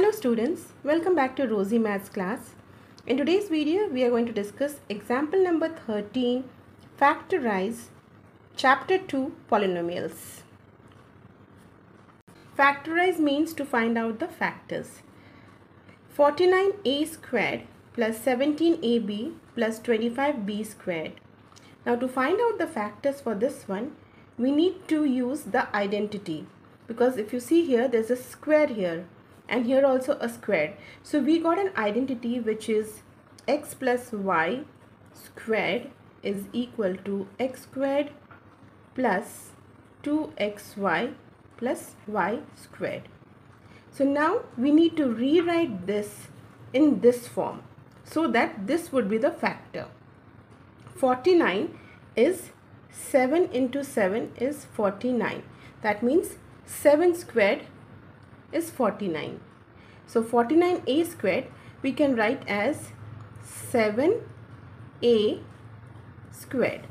Hello students, welcome back to Rosey Maths class. In today's video, we are going to discuss example number 13, Factorize, chapter 2, Polynomials. Factorize means to find out the factors. 49a squared plus 17ab plus 25b squared. Now to find out the factors for this one, we need to use the identity because if you see here, there's a square here and here also a squared. So we got an identity which is x plus y squared is equal to x squared plus 2xy plus y squared. So now we need to rewrite this in this form so that this would be the factor. 49 is 7 into 7 is 49. That means 7 squared is 49. So 49a squared we can write as 7a squared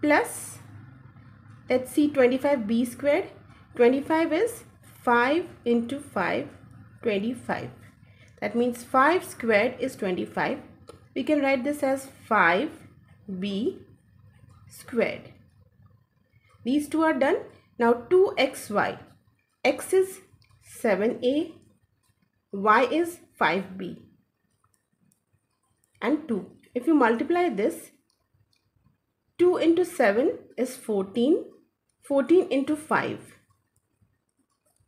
plus let's see 25b squared. 25 is 5 into 5 25 that means 5 squared is 25 we can write this as 5b squared. These two are done. Now 2xy x is 7a, y is 5b and 2. If you multiply this, 2 into 7 is 14, 14 into 5.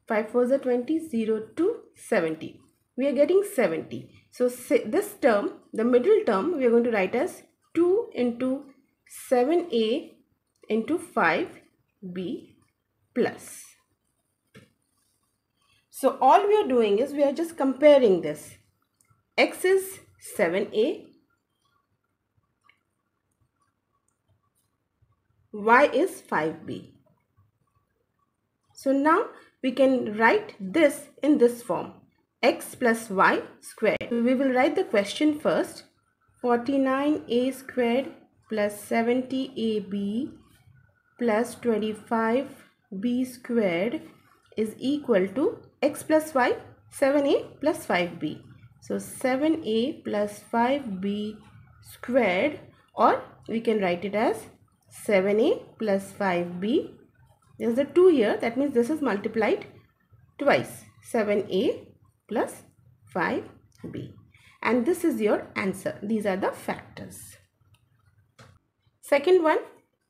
5 4 is 20, 0 to 70. We are getting 70. So this term, the middle term, we are going to write as 2 into 7a into 5b plus. So all we are doing is we are just comparing this. X is 7a. Y is 5b. So now we can write this in this form. x plus y squared. We will write the question first. 49a squared plus 70ab plus 25b squared is equal to x plus y 7a plus 5b. So 7a plus 5b squared or we can write it as 7a plus 5b. There's a 2 here that means this is multiplied twice 7a plus 5b and this is your answer. These are the factors. Second one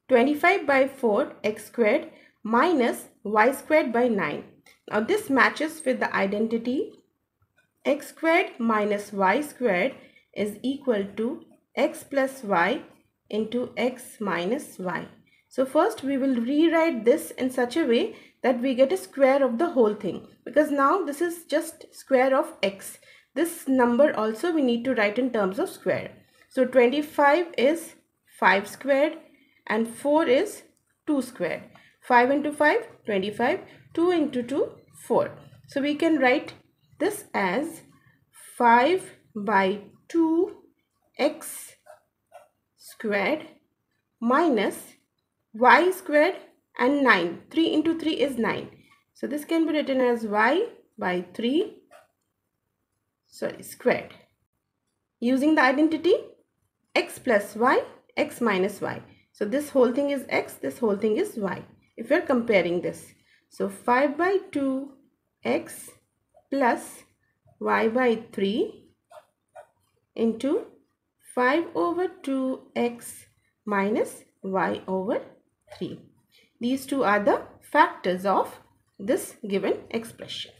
25 by 4 x squared minus y squared by 9. Now this matches with the identity x squared minus y squared is equal to x plus y into x minus y. So first we will rewrite this in such a way that we get a square of the whole thing because now this is just square of x. This number also we need to write in terms of square. So 25 is 5 squared and 4 is 2 squared. 5 into 5 25 2 into 2 4 so we can write this as 5 by 2 x squared minus y squared and 9 3 into 3 is 9 so this can be written as y by 3 sorry squared. Using the identity x plus y x minus y. So this whole thing is x this whole thing is y if you're comparing this. So 5 by 2 x plus y by 3 into 5 over 2 x minus y over 3. These two are the factors of this given expression.